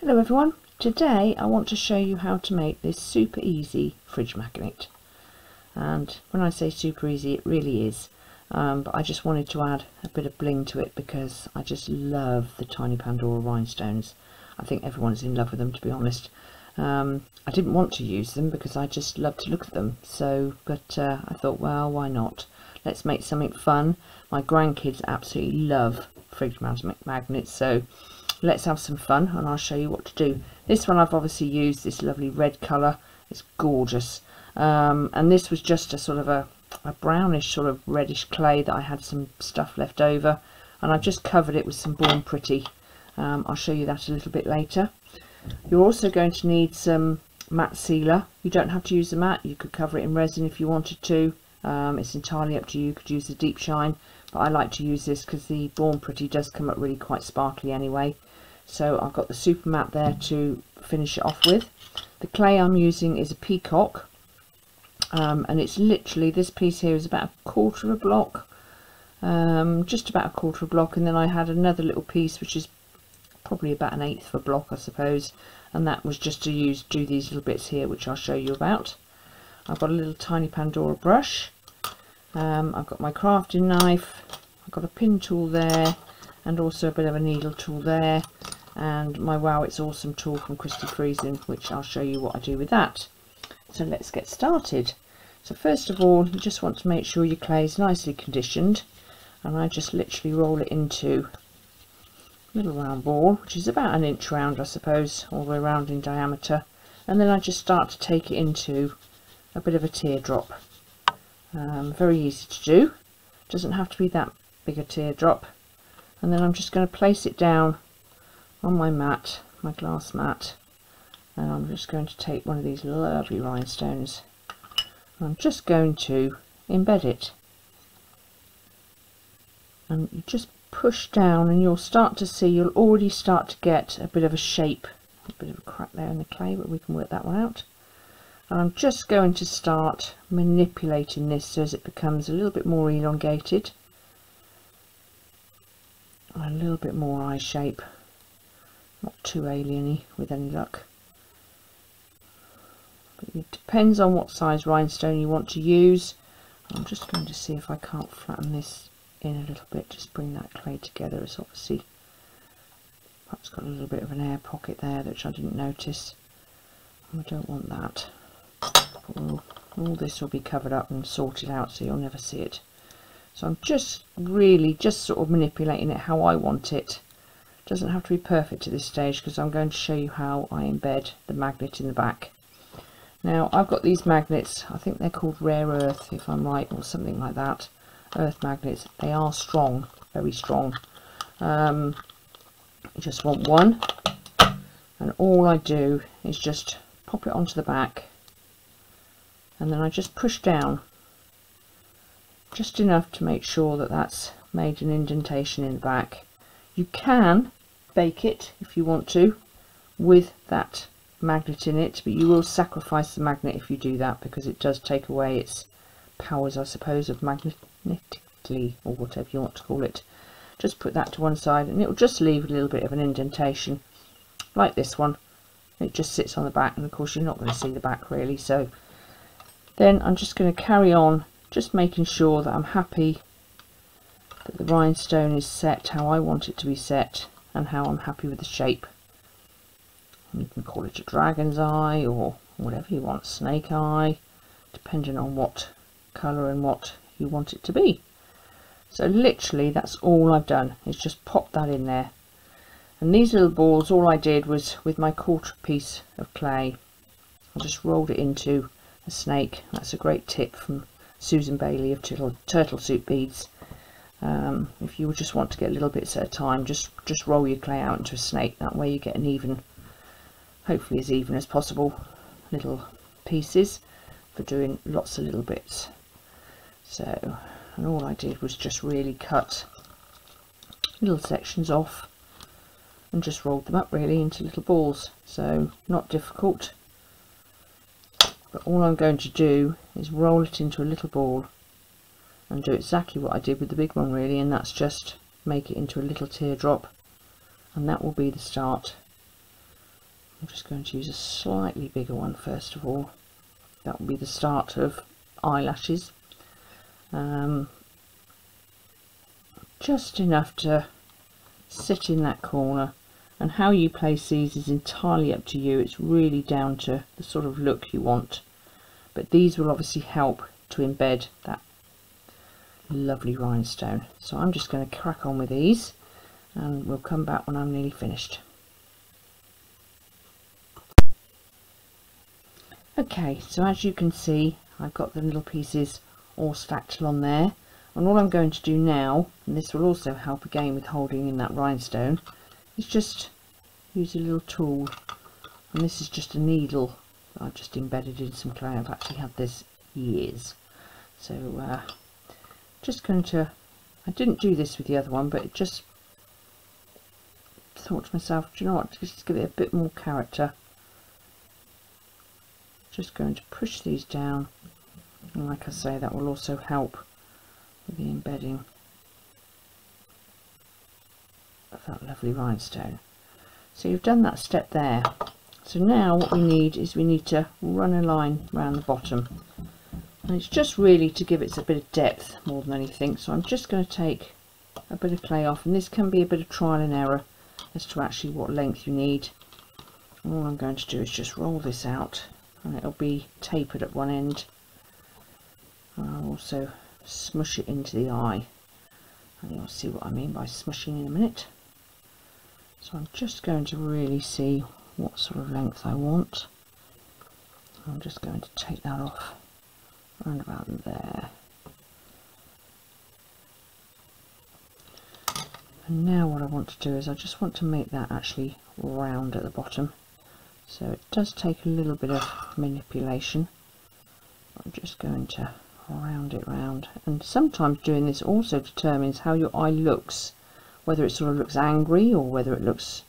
Hello everyone, today I want to show you how to make this super easy fridge magnet. And when I say super easy it really is. Um, but I just wanted to add a bit of bling to it because I just love the tiny Pandora rhinestones. I think everyone's in love with them to be honest. Um, I didn't want to use them because I just love to look at them. So but uh, I thought well why not? Let's make something fun. My grandkids absolutely love fridge magnets so let's have some fun and I'll show you what to do. This one I've obviously used this lovely red colour. It's gorgeous. Um, and this was just a sort of a, a brownish sort of reddish clay that I had some stuff left over and I've just covered it with some Born Pretty. Um, I'll show you that a little bit later. You're also going to need some matte sealer. You don't have to use the matte. You could cover it in resin if you wanted to. Um, it's entirely up to you. You could use the deep shine but I like to use this because the Born Pretty does come up really quite sparkly anyway. So I've got the super matte there to finish it off with. The clay I'm using is a peacock um, and it's literally this piece here is about a quarter of a block um, just about a quarter of a block and then I had another little piece which is probably about an eighth of a block I suppose and that was just to use do these little bits here which I'll show you about. I've got a little tiny Pandora brush um, I've got my crafting knife I've got a pin tool there and also a bit of a needle tool there. And my wow it's awesome tool from Christi Friesen which I'll show you what I do with that. So let's get started. So first of all you just want to make sure your clay is nicely conditioned. And I just literally roll it into a little round ball which is about an inch round I suppose all the way around in diameter. And then I just start to take it into a bit of a teardrop um, very easy to do doesn't have to be that big a teardrop and then I'm just going to place it down on my mat, my glass mat, and I'm just going to take one of these lovely rhinestones. I'm just going to embed it. And you just push down and you'll start to see, you'll already start to get a bit of a shape, a bit of a crack there in the clay, but we can work that one out. And I'm just going to start manipulating this so as it becomes a little bit more elongated. A little bit more eye shape. Not too alieny with any luck. But it depends on what size rhinestone you want to use. I'm just going to see if I can't flatten this in a little bit. Just bring that clay together it's obviously. Perhaps got a little bit of an air pocket there which I didn't notice. I don't want that all, all this will be covered up and sorted out so you'll never see it so I'm just really just sort of manipulating it how I want it doesn't have to be perfect at this stage because I'm going to show you how I embed the magnet in the back. Now I've got these magnets, I think they're called rare earth if I'm right or something like that. Earth magnets, they are strong, very strong. Um, you just want one and all I do is just pop it onto the back and then I just push down just enough to make sure that that's made an indentation in the back. You can bake it if you want to with that magnet in it but you will sacrifice the magnet if you do that because it does take away its powers I suppose of magnetically or whatever you want to call it just put that to one side and it will just leave a little bit of an indentation like this one it just sits on the back and of course you're not going to see the back really so then I'm just going to carry on just making sure that I'm happy that the rhinestone is set how I want it to be set and how I'm happy with the shape. You can call it a dragon's eye or whatever you want, snake eye, depending on what colour and what you want it to be. So literally that's all I've done is just pop that in there. And these little balls, all I did was with my quarter piece of clay, I just rolled it into a snake. That's a great tip from Susan Bailey of Turtle, Turtle Soup Beads. Um, if you just want to get little bits at a time just just roll your clay out into a snake. That way you get an even hopefully as even as possible little pieces for doing lots of little bits. So and all I did was just really cut little sections off and just rolled them up really into little balls. So not difficult but all I'm going to do is roll it into a little ball and do exactly what I did with the big one really and that's just make it into a little teardrop. And that will be the start. I'm just going to use a slightly bigger one first of all. That will be the start of eyelashes. Um, just enough to sit in that corner. And how you place these is entirely up to you. It's really down to the sort of look you want but these will obviously help to embed that lovely rhinestone. So I'm just going to crack on with these and we'll come back when I'm nearly finished. Okay so as you can see I've got the little pieces all stacked on there. And all I'm going to do now and this will also help again with holding in that rhinestone is just use a little tool. And this is just a needle I just embedded in some clay. I've actually had this years. So uh, just going to I didn't do this with the other one but it just thought to myself do you know what? Just give it a bit more character. Just going to push these down. And like I say that will also help with the embedding of that lovely rhinestone. So you've done that step there so now what we need is we need to run a line around the bottom. And it's just really to give it a bit of depth more than anything. So I'm just going to take a bit of clay off and this can be a bit of trial and error as to actually what length you need. All I'm going to do is just roll this out and it'll be tapered at one end. I'll also smush it into the eye. And you'll see what I mean by smushing in a minute. So I'm just going to really see what sort of length I want. I'm just going to take that off around about there. And now what I want to do is I just want to make that actually round at the bottom. So it does take a little bit of manipulation. I'm just going to round it round. And sometimes doing this also determines how your eye looks. Whether it sort of looks angry or whether it looks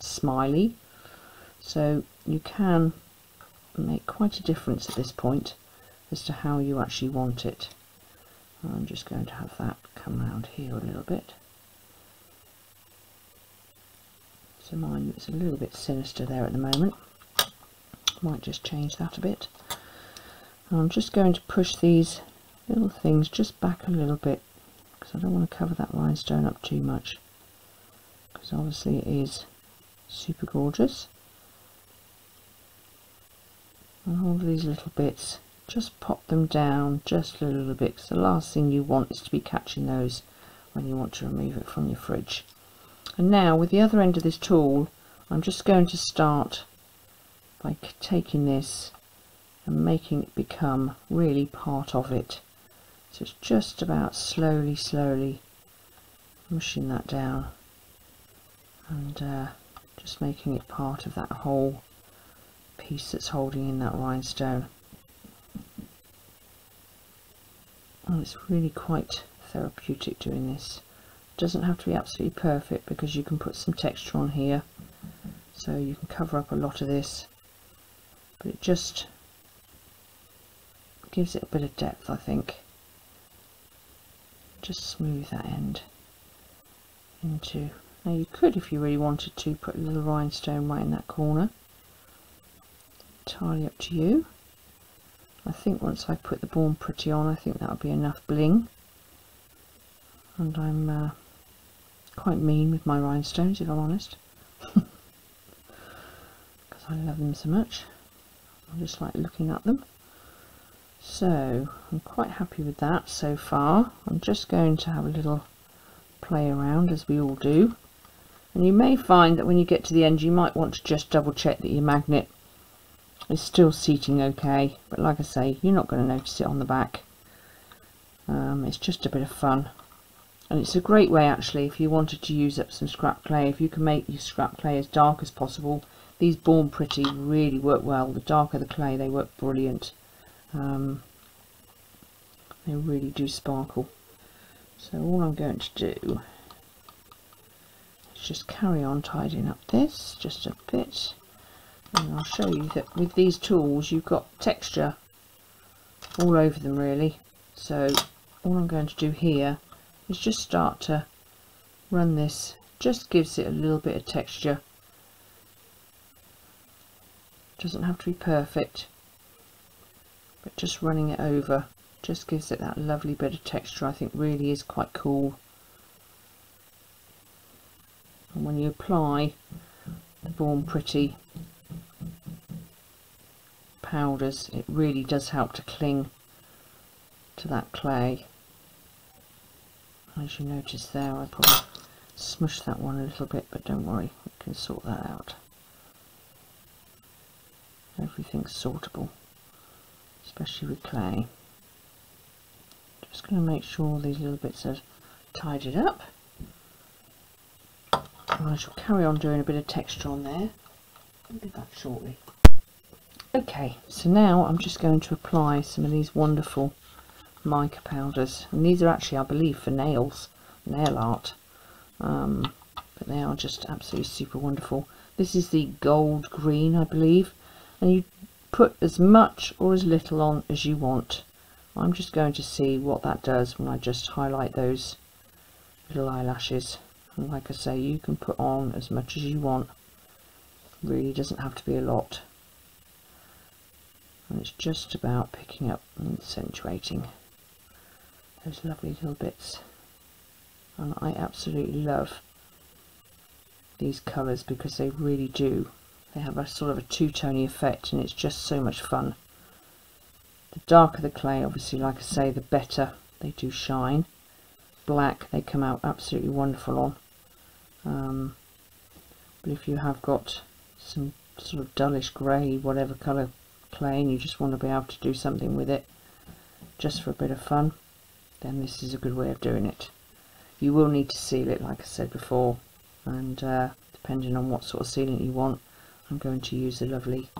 smiley so you can make quite a difference at this point as to how you actually want it. I'm just going to have that come around here a little bit. So mine is a little bit sinister there at the moment. Might just change that a bit. I'm just going to push these little things just back a little bit because I don't want to cover that rhinestone up too much because obviously it is super gorgeous all these little bits just pop them down just a little bit because the last thing you want is to be catching those when you want to remove it from your fridge. And now with the other end of this tool I'm just going to start by taking this and making it become really part of it. So it's just about slowly slowly mushing that down and uh, just making it part of that whole piece that's holding in that rhinestone. And it's really quite therapeutic doing this. It doesn't have to be absolutely perfect because you can put some texture on here. So you can cover up a lot of this. But it just gives it a bit of depth I think. Just smooth that end into now you could if you really wanted to put a little rhinestone right in that corner entirely up to you. I think once I put the Born Pretty on I think that would be enough bling. And I'm uh, quite mean with my rhinestones if I'm honest. Because I love them so much. I just like looking at them. So I'm quite happy with that so far. I'm just going to have a little play around as we all do. And you may find that when you get to the end you might want to just double check that your magnet is still seating okay but like I say you're not going to notice it on the back. Um, it's just a bit of fun. And it's a great way actually if you wanted to use up some scrap clay if you can make your scrap clay as dark as possible. These Born Pretty really work well. The darker the clay they work brilliant. Um, they really do sparkle. So all I'm going to do is just carry on tidying up this just a bit and I'll show you that with these tools you've got texture all over them really. So all I'm going to do here is just start to run this. Just gives it a little bit of texture. Doesn't have to be perfect but just running it over just gives it that lovely bit of texture I think really is quite cool. And when you apply the Born Pretty powders it really does help to cling to that clay. As you notice there I probably smushed that one a little bit but don't worry we can sort that out. Everything's sortable especially with clay. Just going to make sure these little bits are tidied up. And I shall carry on doing a bit of texture on there. I'll be back shortly okay so now I'm just going to apply some of these wonderful mica powders. And these are actually I believe for nails nail art. Um, but they are just absolutely super wonderful. This is the gold green I believe. And you put as much or as little on as you want. I'm just going to see what that does when I just highlight those little eyelashes. And like I say you can put on as much as you want. Really doesn't have to be a lot and it's just about picking up and accentuating those lovely little bits. And I absolutely love these colours because they really do. They have a sort of a two-tony effect and it's just so much fun. The darker the clay obviously like I say the better. They do shine. Black they come out absolutely wonderful on. Um, but if you have got some sort of dullish grey whatever colour clay and you just want to be able to do something with it just for a bit of fun then this is a good way of doing it. You will need to seal it like I said before and uh, depending on what sort of sealant you want I'm going to use the lovely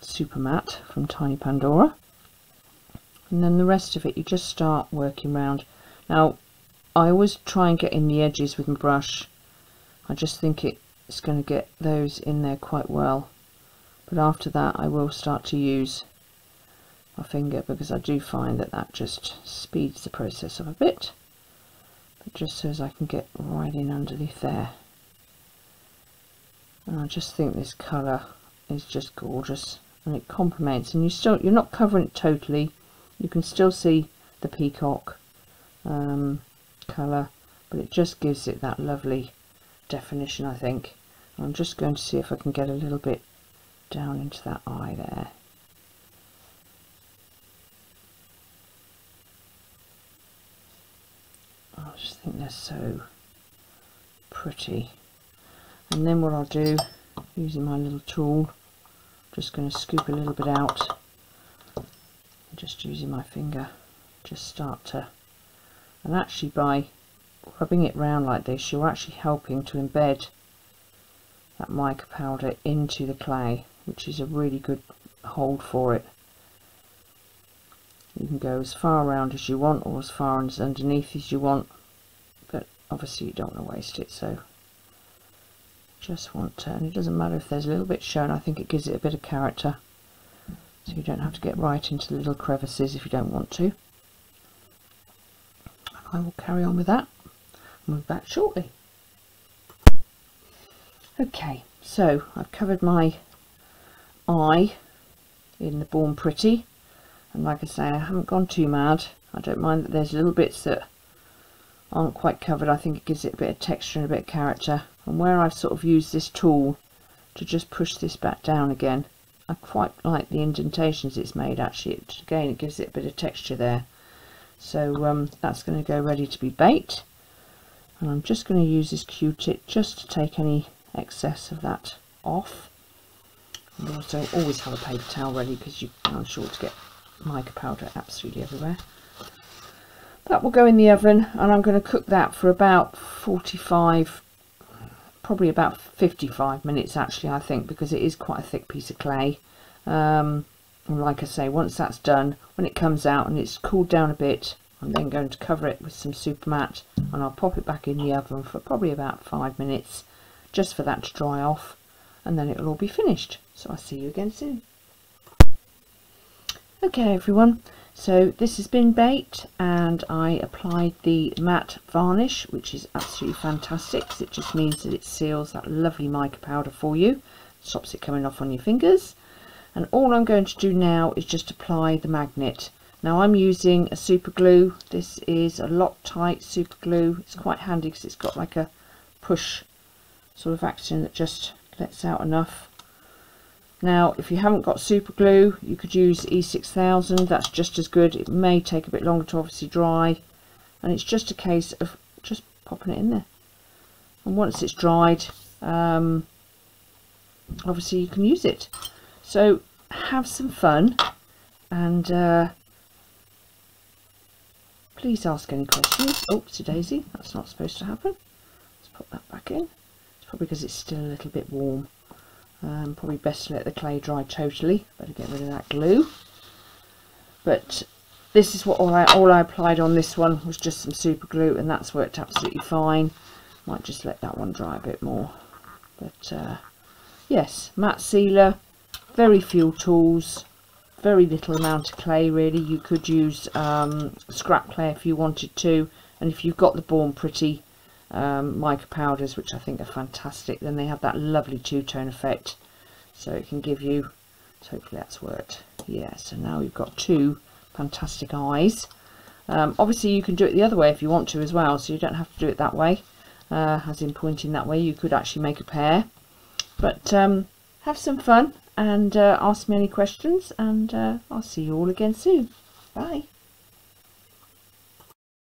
super matte from Tiny Pandora. And then the rest of it you just start working around now I always try and get in the edges with my brush. I just think it's going to get those in there quite well but after that I will start to use my finger because I do find that that just speeds the process up a bit. But just so as I can get right in underneath there. And I just think this colour is just gorgeous. And it complements. And you still you're not covering it totally. You can still see the peacock um, colour. But it just gives it that lovely definition I think. I'm just going to see if I can get a little bit down into that eye there. I just think they're so pretty. And then what I'll do using my little tool just going to scoop a little bit out. Just using my finger just start to and actually by rubbing it round like this you're actually helping to embed that mica powder into the clay which is a really good hold for it. You can go as far around as you want or as far as underneath as you want but obviously you don't want to waste it so just want to and it doesn't matter if there's a little bit shown I think it gives it a bit of character. So you don't have to get right into the little crevices if you don't want to. I will carry on with that. And we'll back shortly. Okay so I've covered my eye in the Born Pretty. And like I say I haven't gone too mad. I don't mind that there's little bits that aren't quite covered. I think it gives it a bit of texture and a bit of character. And where I've sort of used this tool to just push this back down again I quite like the indentations it's made actually. It, again it gives it a bit of texture there. So um, that's going to go ready to be baked. And I'm just going to use this q-tip just to take any excess of that off and also always have a paper towel ready because you are sure to get mica powder absolutely everywhere. That will go in the oven and I'm going to cook that for about 45 probably about 55 minutes actually I think because it is quite a thick piece of clay. Um, and like I say once that's done when it comes out and it's cooled down a bit I'm then going to cover it with some super matte and I'll pop it back in the oven for probably about five minutes just for that to dry off and then it'll all be finished. So I'll see you again soon. Okay everyone. So this has been baked and I applied the matte varnish which is absolutely fantastic it just means that it seals that lovely mica powder for you. Stops it coming off on your fingers. And all I'm going to do now is just apply the magnet. Now I'm using a super glue. This is a Loctite super glue. It's quite handy because it's got like a push sort of action that just lets out enough now if you haven't got super glue you could use E6000 that's just as good it may take a bit longer to obviously dry and it's just a case of just popping it in there and once it's dried um, obviously you can use it so have some fun and uh, please ask any questions. Oopsie daisy, that's not supposed to happen. Let's put that back in. Probably because it's still a little bit warm. Um, probably best to let the clay dry totally. Better get rid of that glue. But this is what all I, all I applied on this one was just some super glue and that's worked absolutely fine. Might just let that one dry a bit more. But uh, yes, matte sealer, very few tools, very little amount of clay really. You could use um, scrap clay if you wanted to and if you've got the Born Pretty um, mica powders which I think are fantastic. Then they have that lovely two-tone effect. So it can give you so hopefully that's worked. Yeah so now we've got two fantastic eyes. Um, obviously you can do it the other way if you want to as well so you don't have to do it that way uh, as in pointing that way. You could actually make a pair. But um, have some fun and uh, ask me any questions and uh, I'll see you all again soon. Bye